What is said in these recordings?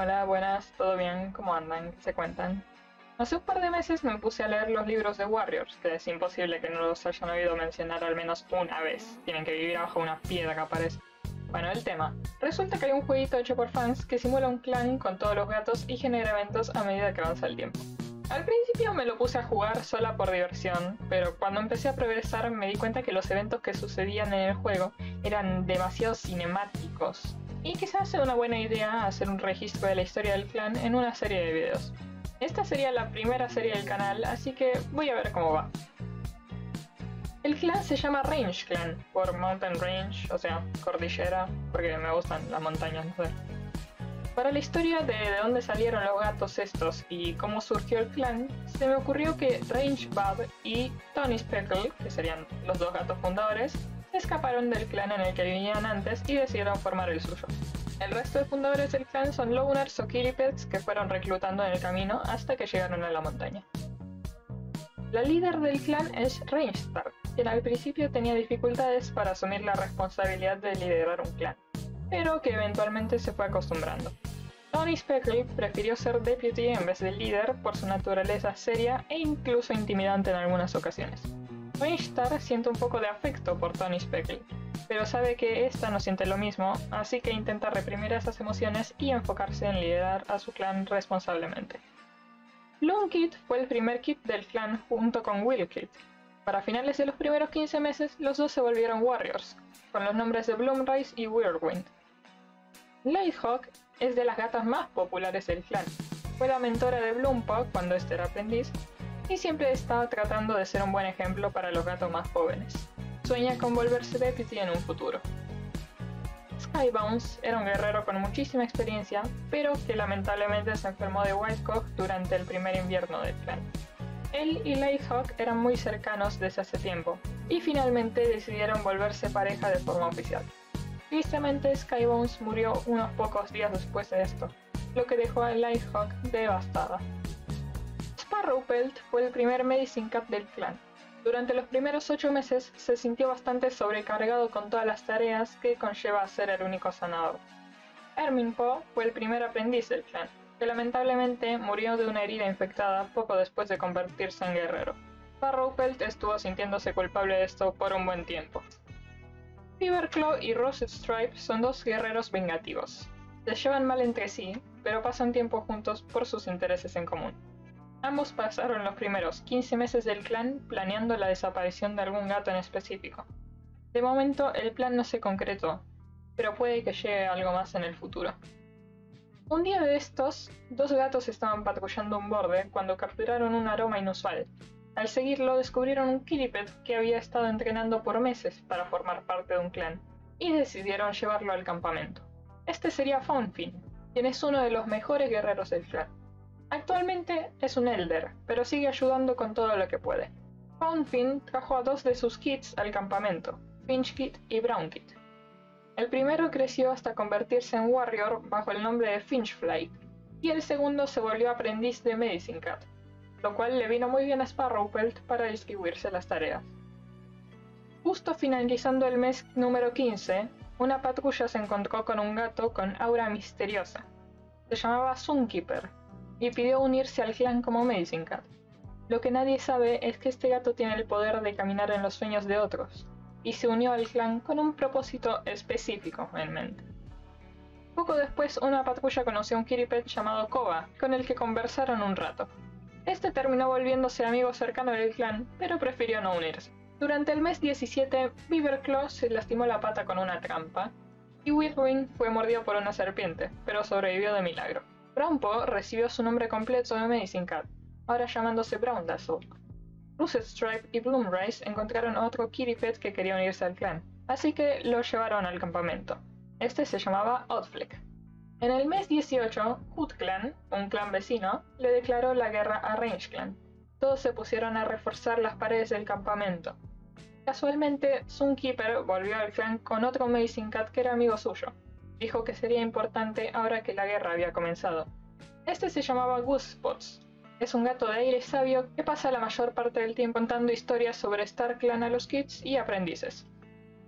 Hola, buenas, ¿todo bien? ¿Cómo andan? ¿Qué se cuentan? Hace un par de meses me puse a leer los libros de Warriors, que es imposible que no los hayan oído mencionar al menos una vez. Tienen que vivir bajo una piedra que aparece. Bueno, el tema. Resulta que hay un jueguito hecho por fans que simula un clan con todos los gatos y genera eventos a medida que avanza el tiempo. Al principio me lo puse a jugar sola por diversión, pero cuando empecé a progresar me di cuenta que los eventos que sucedían en el juego eran demasiado cinemáticos, y quizás sea una buena idea hacer un registro de la historia del clan en una serie de videos. Esta sería la primera serie del canal, así que voy a ver cómo va. El clan se llama Range Clan, por Mountain Range, o sea, cordillera, porque me gustan las montañas, no sé. Para la historia de, de dónde salieron los gatos estos y cómo surgió el clan, se me ocurrió que Range Bud y Tony Speckle, que serían los dos gatos fundadores, escaparon del clan en el que vivían antes y decidieron formar el suyo. El resto de fundadores del clan son loners o kiripets que fueron reclutando en el camino hasta que llegaron a la montaña. La líder del clan es Rainstar, quien al principio tenía dificultades para asumir la responsabilidad de liderar un clan, pero que eventualmente se fue acostumbrando. Tony Speckle prefirió ser deputy en vez de líder por su naturaleza seria e incluso intimidante en algunas ocasiones. Rainstar siente un poco de afecto por Tony Speckle, pero sabe que esta no siente lo mismo, así que intenta reprimir esas emociones y enfocarse en liderar a su clan responsablemente. Bloom Kid fue el primer kit del clan junto con Will Kid. Para finales de los primeros 15 meses, los dos se volvieron Warriors, con los nombres de Bloomrise y Weirdwind. Lighthawk es de las gatas más populares del clan. Fue la mentora de Bloompog cuando este era aprendiz y siempre estaba tratando de ser un buen ejemplo para los gatos más jóvenes. Sueña con volverse deputy en un futuro. Skybounce era un guerrero con muchísima experiencia, pero que lamentablemente se enfermó de Whitecock durante el primer invierno del clan. Él y Lighthawk eran muy cercanos desde hace tiempo, y finalmente decidieron volverse pareja de forma oficial. Tristemente, Skybones murió unos pocos días después de esto, lo que dejó a Lighthawk devastada. Sparrowpelt fue el primer Medicine Cat del clan, durante los primeros ocho meses se sintió bastante sobrecargado con todas las tareas que conlleva ser el único sanador. Poe fue el primer aprendiz del clan, que lamentablemente murió de una herida infectada poco después de convertirse en guerrero. Parrowpelt estuvo sintiéndose culpable de esto por un buen tiempo. Feverclaw y Rosette Stripe son dos guerreros vengativos. Se llevan mal entre sí, pero pasan tiempo juntos por sus intereses en común. Ambos pasaron los primeros 15 meses del clan planeando la desaparición de algún gato en específico. De momento el plan no se concretó, pero puede que llegue algo más en el futuro. Un día de estos, dos gatos estaban patrullando un borde cuando capturaron un aroma inusual. Al seguirlo descubrieron un kiripet que había estado entrenando por meses para formar parte de un clan, y decidieron llevarlo al campamento. Este sería Faunfin, quien es uno de los mejores guerreros del clan. Actualmente es un Elder, pero sigue ayudando con todo lo que puede. Poundfin trajo a dos de sus kits al campamento, Finch Kit y Brown Kit. El primero creció hasta convertirse en Warrior bajo el nombre de Finchfly, y el segundo se volvió aprendiz de Medicine Cat, lo cual le vino muy bien a Sparrowpelt para distribuirse las tareas. Justo finalizando el mes número 15, una patrulla se encontró con un gato con aura misteriosa. Se llamaba Sunkeeper y pidió unirse al clan como Medicine Cat. Lo que nadie sabe es que este gato tiene el poder de caminar en los sueños de otros, y se unió al clan con un propósito específico en mente. Poco después, una patrulla conoció a un kiripet llamado Koba, con el que conversaron un rato. Este terminó volviéndose amigo cercano del clan, pero prefirió no unirse. Durante el mes 17, Beaverclaw se lastimó la pata con una trampa, y Whirlwind fue mordido por una serpiente, pero sobrevivió de milagro. Brownpaw recibió su nombre completo de Medicine Cat, ahora llamándose Brown Dazzle. Russet Stripe y Bloomrise encontraron otro Kiripet que quería unirse al clan, así que lo llevaron al campamento. Este se llamaba Oddfleck. En el mes 18, Hood Clan, un clan vecino, le declaró la guerra a Range Clan. Todos se pusieron a reforzar las paredes del campamento. Casualmente, Sunkeeper volvió al clan con otro Medicine Cat que era amigo suyo, dijo que sería importante ahora que la guerra había comenzado. Este se llamaba Goose Spots. Es un gato de aire sabio que pasa la mayor parte del tiempo contando historias sobre Star Clan a los kids y aprendices.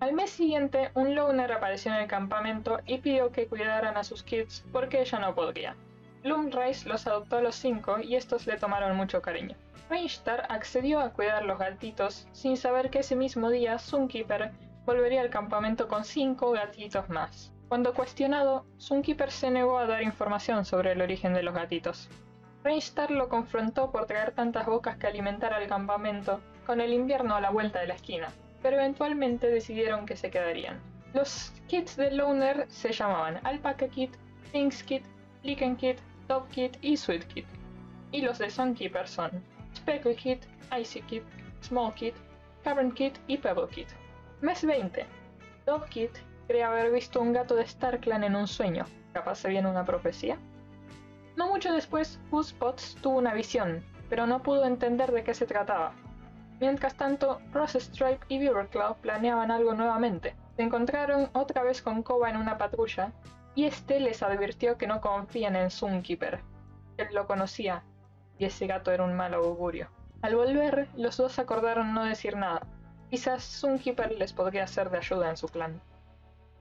Al mes siguiente, un loner apareció en el campamento y pidió que cuidaran a sus kids porque ella no podría. Loomrise los adoptó a los cinco y estos le tomaron mucho cariño. Rainstar accedió a cuidar los gatitos sin saber que ese mismo día Sunkeeper volvería al campamento con cinco gatitos más. Cuando cuestionado, Sunkeeper se negó a dar información sobre el origen de los gatitos. Rainstar lo confrontó por traer tantas bocas que alimentar al campamento, con el invierno a la vuelta de la esquina pero eventualmente decidieron que se quedarían. Los kits de Loner se llamaban Alpaca Kit, Things Kit, Lichen Kit, Top Kit y Sweet Kit. Y los de Sunkeeper son Speckle Kit, Icy Kit, Small Kit, Cavern Kit y Pebble Kit. Mes 20. Dove Kit cree haber visto un gato de StarClan en un sueño. ¿Capaz se viene una profecía? No mucho después, Spots tuvo una visión, pero no pudo entender de qué se trataba. Mientras tanto, Ross Stripe y Beaverclaw planeaban algo nuevamente. Se encontraron otra vez con Koba en una patrulla, y este les advirtió que no confían en Sunkeeper. Él lo conocía, y ese gato era un mal augurio. Al volver, los dos acordaron no decir nada. Quizás Sunkeeper les podría ser de ayuda en su plan.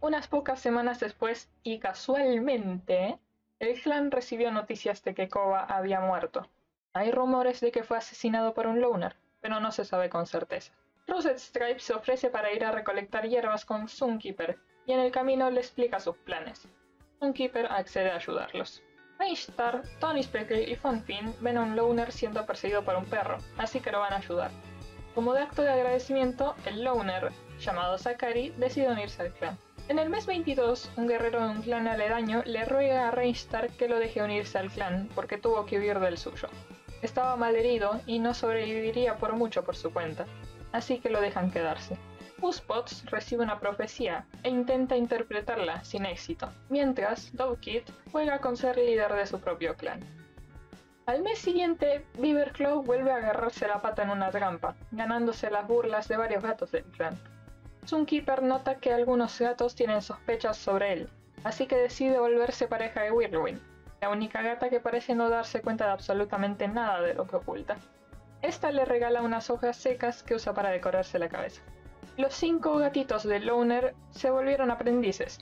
Unas pocas semanas después, y casualmente, el clan recibió noticias de que Koba había muerto. Hay rumores de que fue asesinado por un loner pero no se sabe con certeza. Rosette Stripe se ofrece para ir a recolectar hierbas con Sunkeeper y en el camino le explica sus planes. Sunkeeper accede a ayudarlos. Rainstar, Tony Speckle y Funfin ven a un loner siendo perseguido por un perro, así que lo van a ayudar. Como de acto de agradecimiento, el loner, llamado Zachary, decide unirse al clan. En el mes 22, un guerrero de un clan aledaño le ruega a Rainstar que lo deje unirse al clan porque tuvo que huir del suyo. Estaba mal herido y no sobreviviría por mucho por su cuenta, así que lo dejan quedarse. Uspots recibe una profecía e intenta interpretarla sin éxito, mientras Dovekid juega con ser líder de su propio clan. Al mes siguiente, Beaverclaw vuelve a agarrarse la pata en una trampa, ganándose las burlas de varios gatos del clan. Sunkeeper nota que algunos gatos tienen sospechas sobre él, así que decide volverse pareja de Whirlwind, la única gata que parece no darse cuenta de absolutamente nada de lo que oculta. Esta le regala unas hojas secas que usa para decorarse la cabeza. Los cinco gatitos de Loner se volvieron aprendices,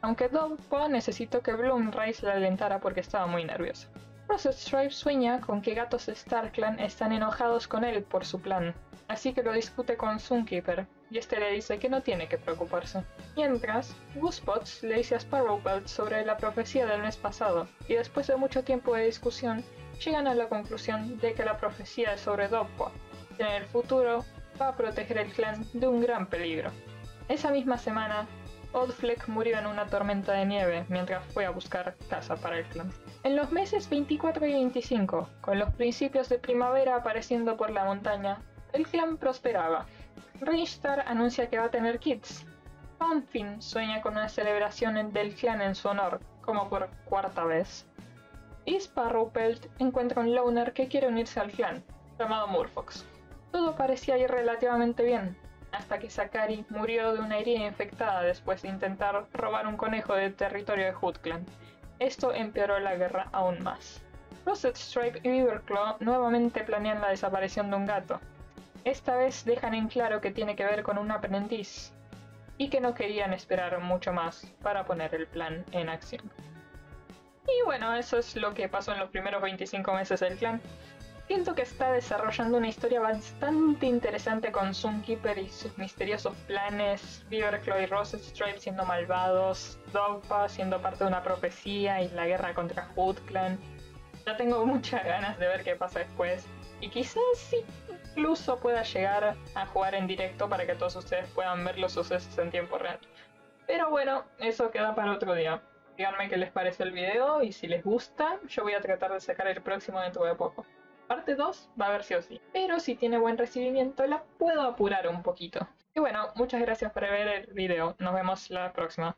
aunque Dogpa necesitó que Bloomrise la alentara porque estaba muy nerviosa. Rosette Stripe sueña con que gatos de StarClan están enojados con él por su plan, así que lo discute con Sunkeeper, y este le dice que no tiene que preocuparse. Mientras, Goosebots le dice a Sparrowbelt sobre la profecía del mes pasado, y después de mucho tiempo de discusión, llegan a la conclusión de que la profecía es sobre Dogpo, que en el futuro va a proteger el clan de un gran peligro. Esa misma semana, Oddfleck murió en una tormenta de nieve mientras fue a buscar casa para el clan. En los meses 24 y 25, con los principios de primavera apareciendo por la montaña, el clan prosperaba. Reinstar anuncia que va a tener kids. Fountain sueña con una celebración del clan en su honor, como por cuarta vez. Y Sparrowpelt encuentra un loner que quiere unirse al clan, llamado Murfox. Todo parecía ir relativamente bien, hasta que Sakari murió de una herida infectada después de intentar robar un conejo del territorio de Hood Clan. Esto empeoró la guerra aún más. Rosette Stripe y Beaverclaw nuevamente planean la desaparición de un gato, esta vez dejan en claro que tiene que ver con un aprendiz y que no querían esperar mucho más para poner el plan en acción. Y bueno, eso es lo que pasó en los primeros 25 meses del clan. Siento que está desarrollando una historia bastante interesante con Sunkeeper y sus misteriosos planes, Beaverclaw y Rose Stripe siendo malvados, Dogpa siendo parte de una profecía y la guerra contra Hood Clan. Ya tengo muchas ganas de ver qué pasa después. Y quizás incluso pueda llegar a jugar en directo para que todos ustedes puedan ver los sucesos en tiempo real. Pero bueno, eso queda para otro día. Díganme qué les parece el video y si les gusta, yo voy a tratar de sacar el próximo dentro de poco. Parte 2 va a ver sí o sí, pero si tiene buen recibimiento la puedo apurar un poquito. Y bueno, muchas gracias por ver el video, nos vemos la próxima.